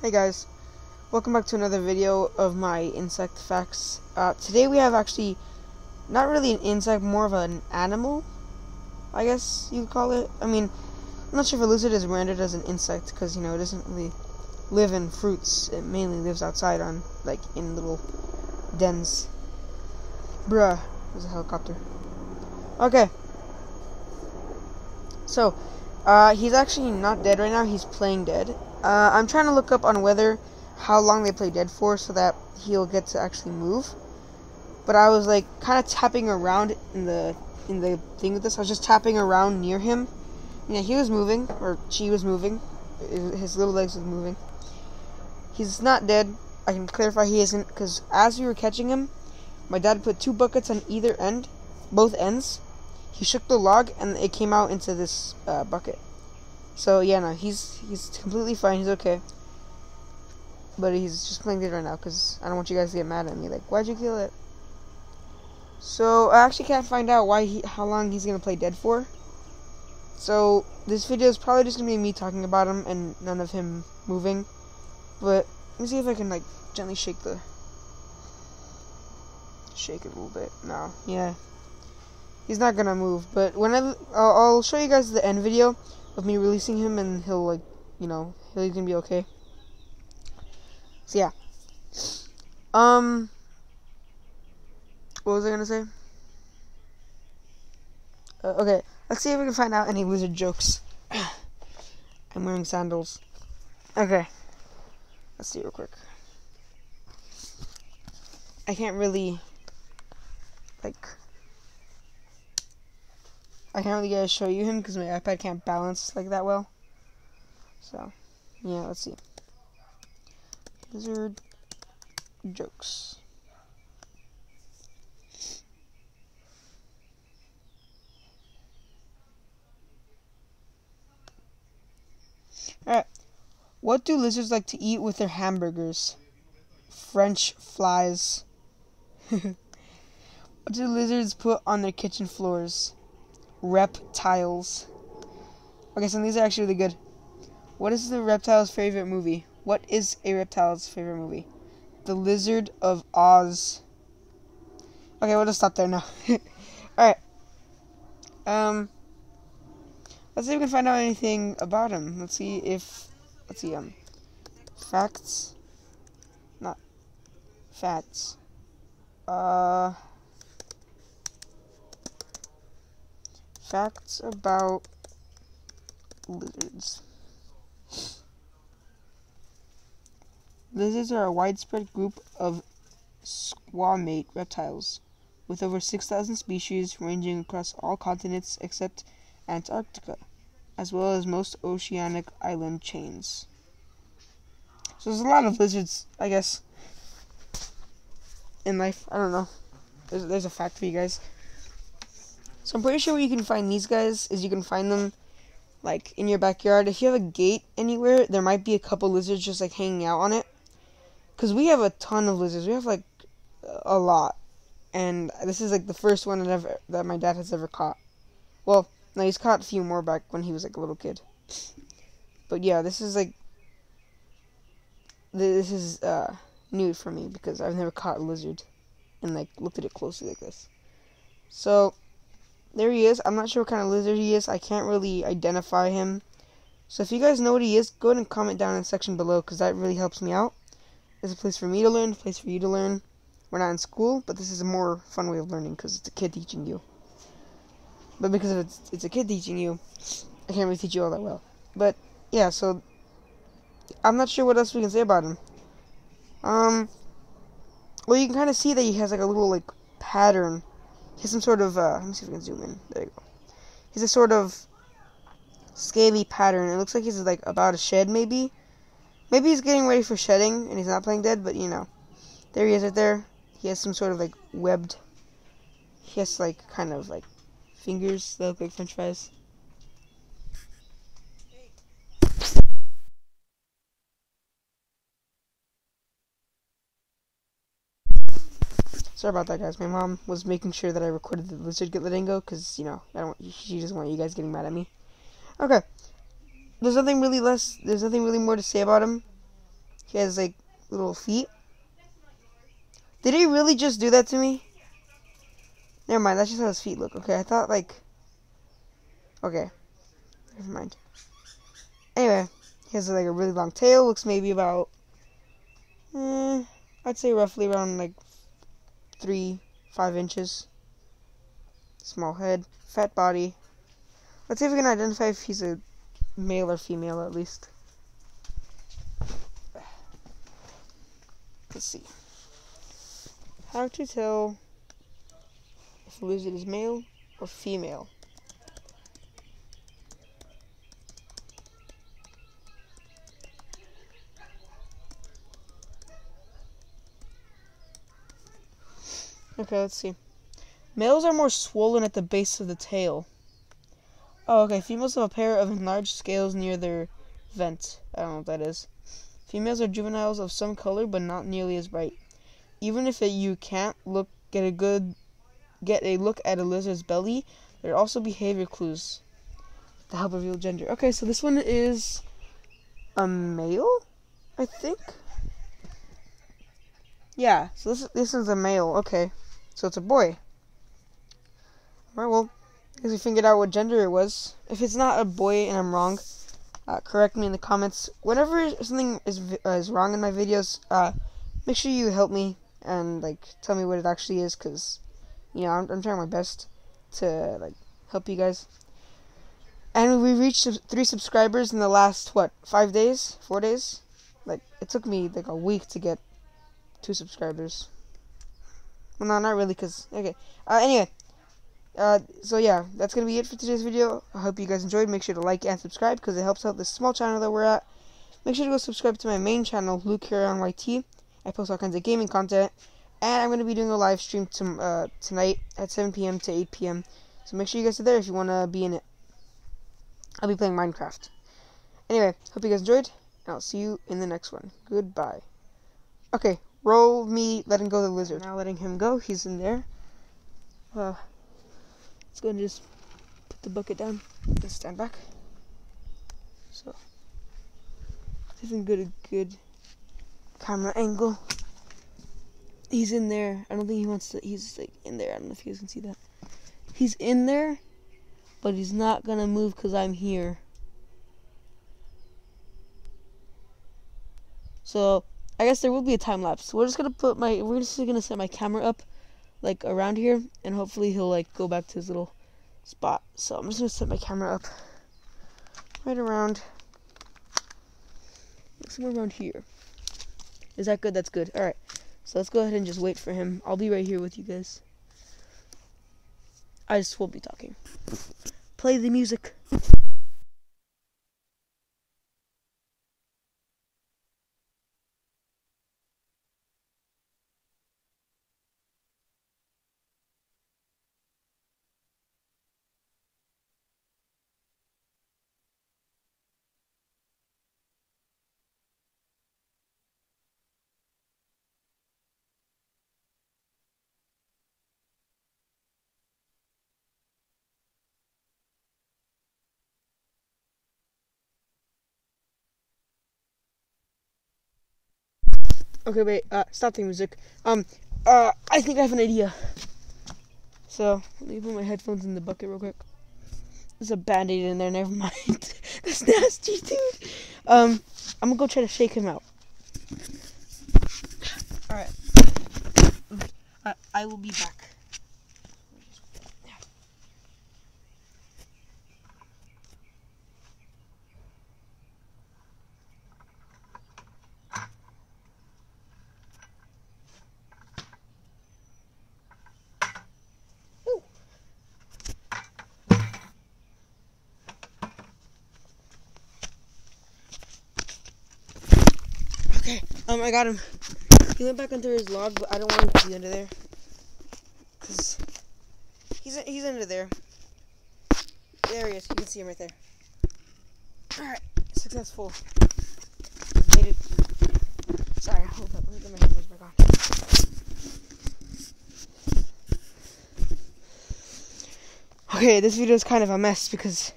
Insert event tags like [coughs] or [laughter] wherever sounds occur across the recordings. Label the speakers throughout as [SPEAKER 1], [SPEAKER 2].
[SPEAKER 1] Hey guys, welcome back to another video of my insect facts. Uh, today we have actually not really an insect, more of an animal, I guess you could call it. I mean, I'm not sure if a lizard is rendered as an insect because you know it doesn't really live in fruits. It mainly lives outside on like in little dens. Bruh, there's a helicopter. Okay, so uh, he's actually not dead right now. He's playing dead. Uh, I'm trying to look up on whether how long they play dead for so that he'll get to actually move. But I was like kind of tapping around in the in the thing with this. I was just tapping around near him. Yeah, he was moving or she was moving. His little legs was moving. He's not dead. I can clarify he isn't because as we were catching him, my dad put two buckets on either end, both ends. He shook the log and it came out into this uh, bucket. So yeah, no, he's he's completely fine. He's okay. But he's just playing dead right now because I don't want you guys to get mad at me. Like, why'd you kill it? So I actually can't find out why he, how long he's gonna play dead for. So this video is probably just gonna be me talking about him and none of him moving. But let me see if I can like gently shake the shake it a little bit. No, yeah, he's not gonna move. But when I I'll, I'll show you guys the end video of me releasing him, and he'll like, you know, he's gonna be okay. So yeah. Um. What was I gonna say? Uh, okay, let's see if we can find out any lizard jokes. [coughs] I'm wearing sandals. Okay. Let's see real quick. I can't really like I can't really get show you him because my iPad can't balance like that well. So, yeah, let's see. Lizard jokes. Alright. What do lizards like to eat with their hamburgers? French flies. [laughs] what do lizards put on their kitchen floors? Reptiles. Okay, so these are actually really good. What is the reptile's favorite movie? What is a reptile's favorite movie? The Lizard of Oz. Okay, we'll just stop there now. [laughs] Alright. Um let's see if we can find out anything about him. Let's see if let's see um facts. Not facts. Uh Facts about lizards. Lizards are a widespread group of squamate reptiles, with over 6,000 species ranging across all continents except Antarctica, as well as most oceanic island chains. So there's a lot of lizards, I guess, in life. I don't know. There's, there's a fact for you guys. So I'm pretty sure where you can find these guys is you can find them like in your backyard. If you have a gate anywhere, there might be a couple lizards just like hanging out on it. Cause we have a ton of lizards. We have like a lot, and this is like the first one that ever that my dad has ever caught. Well, no, he's caught a few more back when he was like a little kid. But yeah, this is like this is uh, new for me because I've never caught a lizard and like looked at it closely like this. So there he is. I'm not sure what kind of lizard he is. I can't really identify him. So if you guys know what he is, go ahead and comment down in the section below because that really helps me out. It's a place for me to learn, a place for you to learn. We're not in school, but this is a more fun way of learning because it's a kid teaching you. But because it's, it's a kid teaching you, I can't really teach you all that well. But yeah, so I'm not sure what else we can say about him. Um, well, you can kind of see that he has like a little like pattern he has some sort of, uh, let me see if we can zoom in. There you go. He's a sort of scaly pattern. It looks like he's like about to shed, maybe. Maybe he's getting ready for shedding and he's not playing dead, but you know. There he is right there. He has some sort of like webbed, he has like kind of like fingers that look like french fries. Sorry about that, guys. My mom was making sure that I recorded the lizard get go, because, you know, I don't. She doesn't want you guys getting mad at me. Okay. There's nothing really less. There's nothing really more to say about him. he has like little feet. Did he really just do that to me? Never mind, that's just how his feet look. Okay, I thought like. Okay, never mind. Anyway, he has like a really long tail. Looks maybe about. Eh, I'd say roughly around like three, five inches. Small head, fat body. Let's see if we can identify if he's a male or female at least. Let's see. How to tell if a lizard is male or female. Okay, let's see. Males are more swollen at the base of the tail. Oh, okay. Females have a pair of enlarged scales near their vent. I don't know what that is. Females are juveniles of some color, but not nearly as bright. Even if it, you can't look get a good get a look at a lizard's belly, there are also behavior clues to help reveal gender. Okay, so this one is a male, I think. Yeah, so this this is a male. Okay. So it's a boy. Alright, well, I guess we figured out what gender it was. If it's not a boy and I'm wrong, uh, correct me in the comments. Whenever something is uh, is wrong in my videos, uh, make sure you help me and like tell me what it actually is, cause you know I'm, I'm trying my best to like help you guys. And we reached three subscribers in the last what five days, four days. Like it took me like a week to get two subscribers. Well, no, not really, cause okay. Uh, anyway, uh, so yeah, that's gonna be it for today's video. I hope you guys enjoyed. Make sure to like and subscribe because it helps out this small channel that we're at. Make sure to go subscribe to my main channel, Luke here on YT. I post all kinds of gaming content, and I'm gonna be doing a live stream to, uh, tonight at 7 p.m. to 8 p.m. So make sure you guys are there if you wanna be in it. I'll be playing Minecraft. Anyway, hope you guys enjoyed, and I'll see you in the next one. Goodbye. Okay, Roll me letting go the lizard. Now letting him go. He's in there. Uh, let's go and just put the bucket down Just stand back. So, isn't good a good camera angle. He's in there. I don't think he wants to. He's like in there. I don't know if you guys can see that. He's in there, but he's not gonna move because I'm here. So I guess there will be a time lapse. We're just gonna put my we're just gonna set my camera up like around here and hopefully he'll like go back to his little spot. So I'm just gonna set my camera up right around somewhere around here. Is that good? That's good. Alright. So let's go ahead and just wait for him. I'll be right here with you guys. I just will be talking. Play the music. Okay, wait. Uh, stop the music. Um, uh, I think I have an idea. So let me put my headphones in the bucket real quick. There's a band-aid in there. Never [laughs] mind. That's nasty, dude. Um, I'm gonna go try to shake him out. All right. I, I will be back. Okay, um, I got him. He went back under his log, but I don't want him to be under there. Cause he's he's under there. There he is. You can see him right there. All right, successful. Made it. Sorry, hold up. Let me get my headphones back on. Okay, this video is kind of a mess because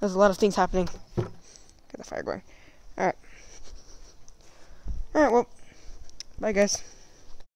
[SPEAKER 1] there's a lot of things happening. Get the fire going. Alright. Alright, well, bye guys.